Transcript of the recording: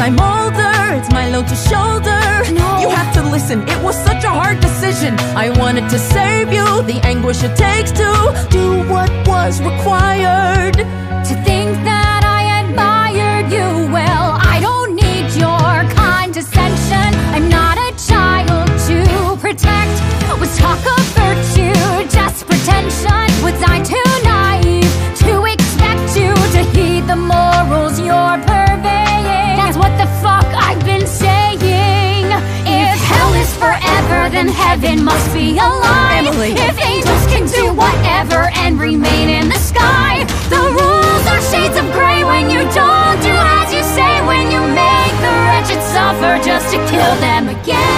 I'm older, it's my load to shoulder. No. You have to listen, it was such a hard decision. I wanted to save you, the anguish it takes to do what was required. To think that I admired you well, I don't need your condescension. I'm not a child to protect. Was talk of virtue just pretension? Was I too naive to expect you to heed the morals heaven must be alive Emily. If angels can do whatever and remain in the sky The rules are shades of gray when you don't do as you say When you make the wretched suffer just to kill them again